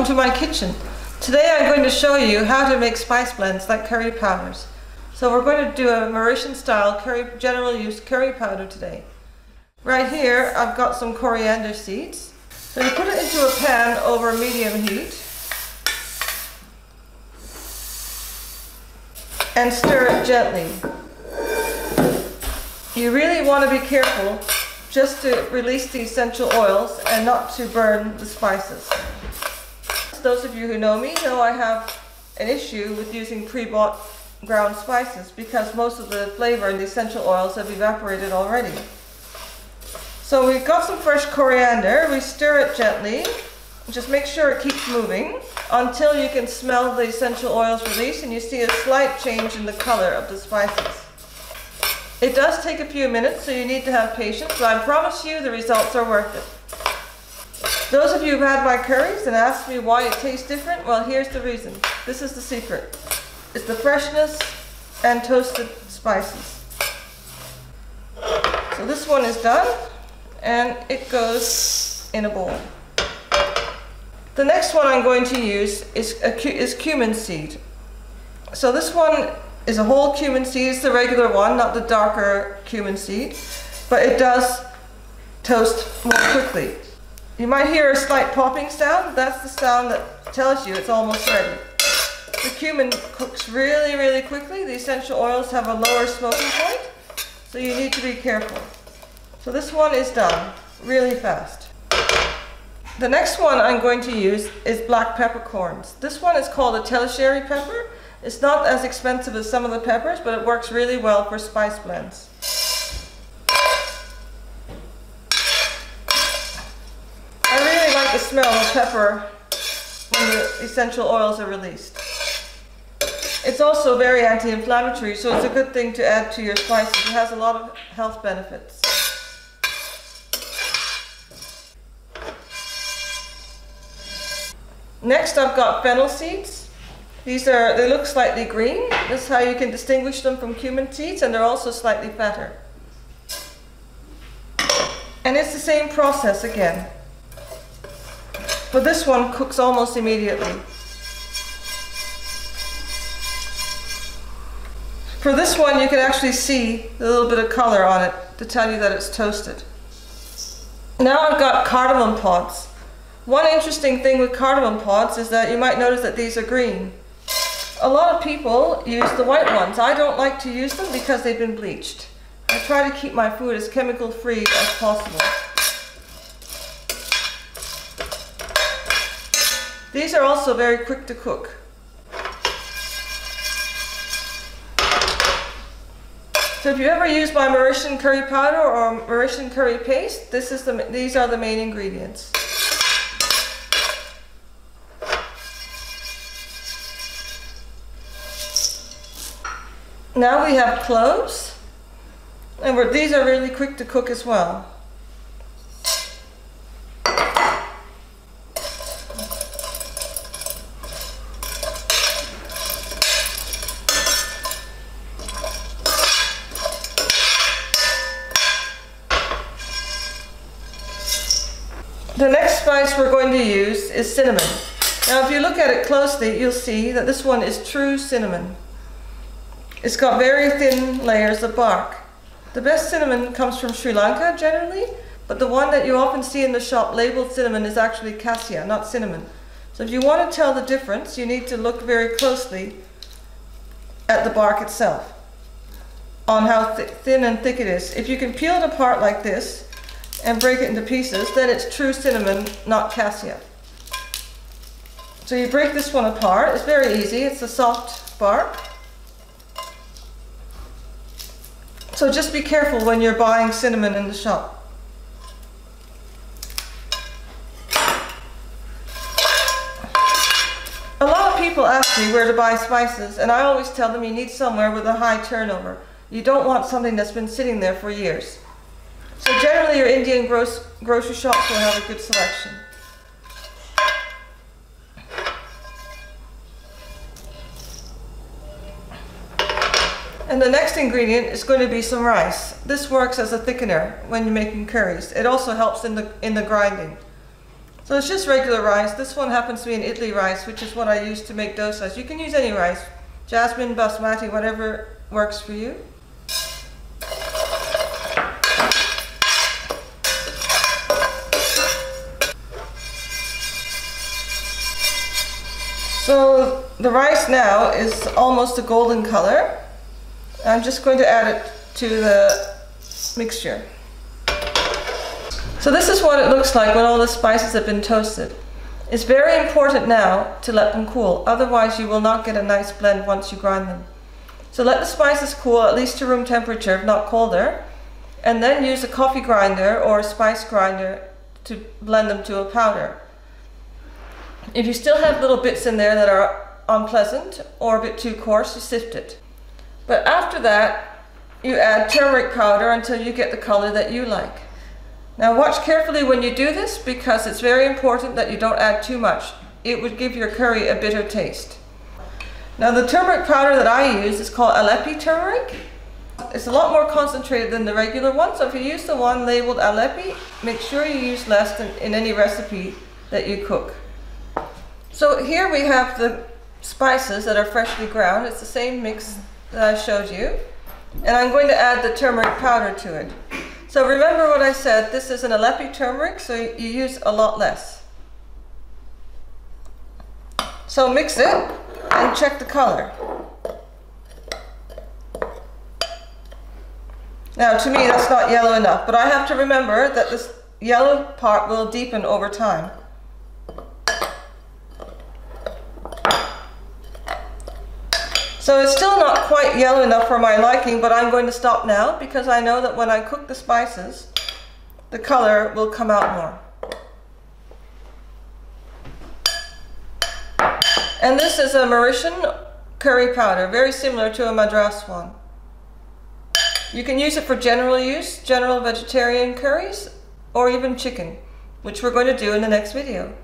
welcome to my kitchen. Today I'm going to show you how to make spice blends like curry powders. So we're going to do a Mauritian style curry, general use curry powder today. Right here I've got some coriander seeds. So you put it into a pan over medium heat and stir it gently. You really want to be careful just to release the essential oils and not to burn the spices. Those of you who know me know I have an issue with using pre-bought ground spices because most of the flavor and the essential oils have evaporated already. So we've got some fresh coriander, we stir it gently, just make sure it keeps moving until you can smell the essential oils release and you see a slight change in the color of the spices. It does take a few minutes, so you need to have patience, but I promise you the results are worth it. Those of you who've had my curries and asked me why it tastes different, well, here's the reason. This is the secret. It's the freshness and toasted spices. So this one is done, and it goes in a bowl. The next one I'm going to use is, a, is cumin seed. So this one is a whole cumin seed. It's the regular one, not the darker cumin seed, but it does toast more quickly. You might hear a slight popping sound. That's the sound that tells you it's almost ready. The cumin cooks really, really quickly. The essential oils have a lower smoking point, so you need to be careful. So this one is done really fast. The next one I'm going to use is black peppercorns. This one is called a Tellicherry pepper. It's not as expensive as some of the peppers, but it works really well for spice blends. I really like the smell of pepper when the essential oils are released. It's also very anti-inflammatory, so it's a good thing to add to your spices. It has a lot of health benefits. Next I've got fennel seeds. These are, they look slightly green. This is how you can distinguish them from cumin seeds and they're also slightly fatter. And it's the same process again. But this one cooks almost immediately. For this one you can actually see a little bit of color on it to tell you that it's toasted. Now I've got cardamom pods. One interesting thing with cardamom pods is that you might notice that these are green. A lot of people use the white ones. I don't like to use them because they've been bleached. I try to keep my food as chemical free as possible. These are also very quick to cook. So if you ever use my Mauritian curry powder or Mauritian curry paste, this is the, these are the main ingredients. Now we have cloves. And these are really quick to cook as well. The next spice we're going to use is cinnamon. Now if you look at it closely, you'll see that this one is true cinnamon. It's got very thin layers of bark. The best cinnamon comes from Sri Lanka generally, but the one that you often see in the shop labeled cinnamon is actually cassia, not cinnamon. So if you want to tell the difference, you need to look very closely at the bark itself on how th thin and thick it is. If you can peel it apart like this and break it into pieces, then it's true cinnamon, not cassia. So you break this one apart. It's very easy. It's a soft bark. So just be careful when you're buying cinnamon in the shop. A lot of people ask me where to buy spices and I always tell them you need somewhere with a high turnover. You don't want something that's been sitting there for years. So generally your Indian gross, grocery shops will have a good selection. And the next ingredient is going to be some rice. This works as a thickener when you're making curries. It also helps in the, in the grinding. So it's just regular rice. This one happens to be an idli rice, which is what I use to make dosas. You can use any rice, jasmine, basmati, whatever works for you. So the rice now is almost a golden color. I'm just going to add it to the mixture. So this is what it looks like when all the spices have been toasted. It's very important now to let them cool, otherwise you will not get a nice blend once you grind them. So let the spices cool at least to room temperature, if not colder, and then use a coffee grinder or a spice grinder to blend them to a powder. If you still have little bits in there that are unpleasant or a bit too coarse, you sift it. But after that, you add turmeric powder until you get the color that you like. Now watch carefully when you do this because it's very important that you don't add too much. It would give your curry a bitter taste. Now the turmeric powder that I use is called Alleppey turmeric. It's a lot more concentrated than the regular one, so if you use the one labeled Alleppey, make sure you use less than in any recipe that you cook. So here we have the spices that are freshly ground. It's the same mix that I showed you. And I'm going to add the turmeric powder to it. So remember what I said, this is an Alleppey turmeric, so you use a lot less. So mix it and check the color. Now to me that's not yellow enough, but I have to remember that this yellow part will deepen over time. So it's still not quite yellow enough for my liking, but I'm going to stop now because I know that when I cook the spices, the color will come out more. And this is a Mauritian curry powder, very similar to a Madras one. You can use it for general use, general vegetarian curries, or even chicken, which we're going to do in the next video.